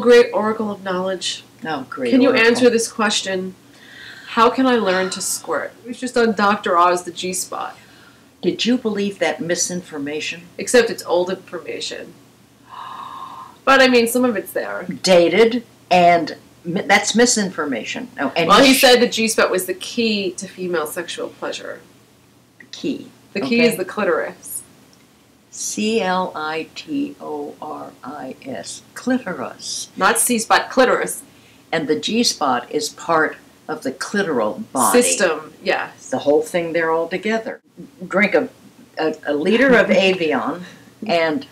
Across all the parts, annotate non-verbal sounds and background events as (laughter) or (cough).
Great oracle of knowledge. Oh, great. Can you oracle. answer this question? How can I learn to squirt? We've just done Dr. Oz, the G spot. Did you believe that misinformation? Except it's old information. But I mean, some of it's there. Dated, and mi- that's misinformation. Oh, and Well, he said the G spot was the key to female sexual pleasure. The key. The key Okay. is the clitoris. C L I T O R I S. Clitoris. Not C spot, clitoris. And the G spot is part of the clitoral body. System, yes. The whole thing there all together. Drink a, a, a liter of (laughs) Evian and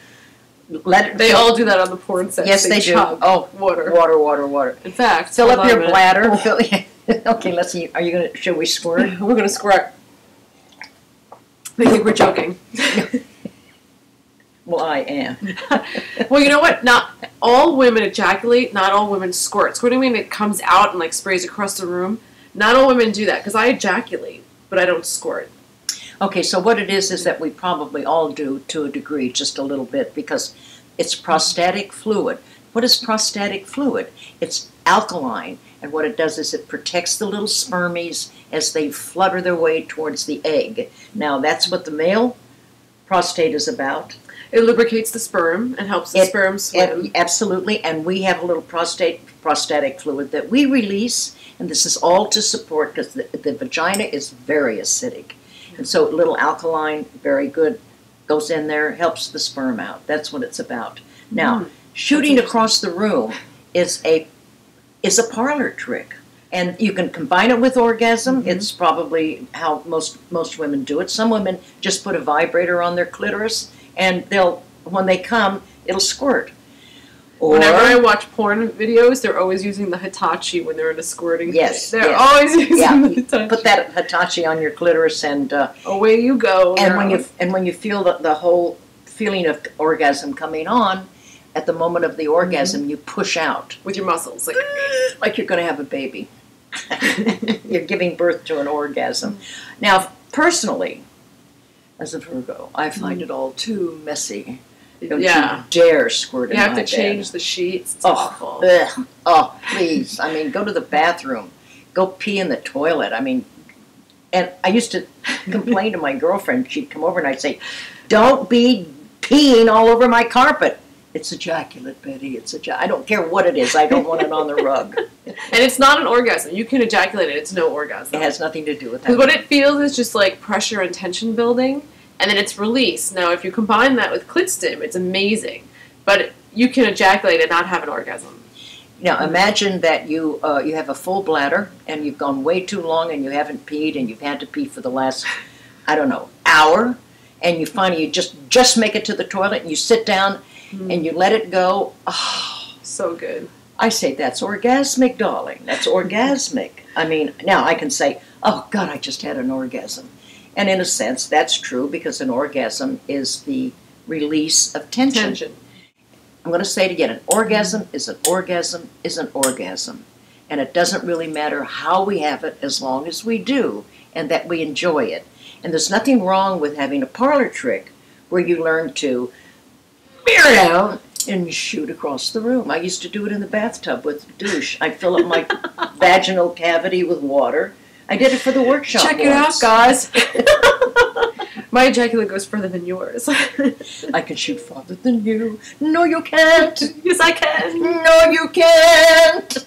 let They all do that on the porn sets. Yes, they do. chug Oh, water. water, water, water. In fact, Fill up your bladder. (laughs) Fill, (laughs) okay, let's see. Are you gonna? Should we squirt? We're gonna squirt. They think we're joking. Well, I am. (laughs) well, you know what? Not all women ejaculate. Not all women squirt. Squirting means it comes out and like sprays across the room. Not all women do that because I ejaculate, but I don't squirt. Okay, so what it is is that we probably all do to a degree, just a little bit, because it's prostatic fluid. What is prostatic fluid? It's alkaline, and what it does is it protects the little spermies as they flutter their way towards the egg. Now, that's what the male prostate is about. It lubricates the sperm and helps the It- sperm swim. Ab- Absolutely, and we have a little prostate prostatic fluid that we release, and this is all to support because the, the vagina is very acidic, and so a little alkaline, very good, goes in there, helps the sperm out. That's what it's about. Now, Mm. shooting across the room is a is a parlor trick, and you can combine it with orgasm. Mhm. It's probably how most most women do it. Some women just put a vibrator on their clitoris, and they'll when they come, it'll squirt. Or Whenever I watch porn videos, they're always using the Hitachi when they're in a squirting. Yes, thing. they're yes. always (laughs) using Yeah, the Hitachi. put that Hitachi on your clitoris, and uh, away you go. and when you and when you feel the, the whole feeling of orgasm coming on, at the moment of the orgasm, you push out with your muscles, like (laughs) like you're going to have a baby. (laughs) you're giving birth to an orgasm. Now, personally, as a Virgo, I find mm. it all too messy. Don't yeah, you dare squirt in you have to bed. change the sheets. It's Oh, awful. ugh. oh, please. I mean, go to the bathroom. Go pee in the toilet. I mean, and I used to (laughs) complain to my girlfriend. She'd come over and I'd say, "Don't be peeing all over my carpet." It's ejaculate, Betty. It's a. I don't care what it is. I don't want it on the rug. (laughs) And it's not an orgasm. You can ejaculate it. It's no orgasm. It has nothing to do with that. what it feels is just like pressure and tension building, and then it's release. Now, if you combine that with clit stim, it's amazing. But you can ejaculate and not have an orgasm. Now imagine that you uh, you have a full bladder and you've gone way too long and you haven't peed and you've had to pee for the last I don't know hour and you finally you just just make it to the toilet and you sit down and you let it go. Oh, So good. I say that's orgasmic, darling. That's orgasmic. I mean, now I can say, oh God, I just had an orgasm, and in a sense that's true because an orgasm is the release of tension. Tension. I'm going to say it again. An orgasm is an orgasm is an orgasm. And it doesn't really matter how we have it as long as we do and that we enjoy it. And there's nothing wrong with having a parlor trick where you learn to bear down and shoot across the room. I used to do it in the bathtub with douche. I'd fill up my (laughs) vaginal cavity with water. I did it for the workshop. Check it out, guys. (laughs) My ejaculate goes further than yours. I can shoot farther than you. No, you can't. yes, I can. No, you can't.